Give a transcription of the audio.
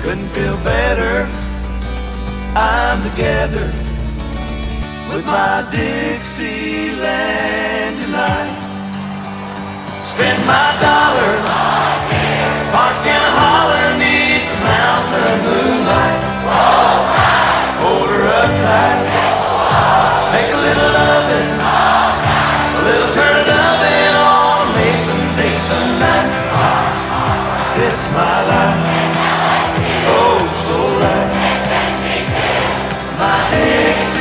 Couldn't feel better. I'm together with my Dixieland delight. Spend my dollar. Six.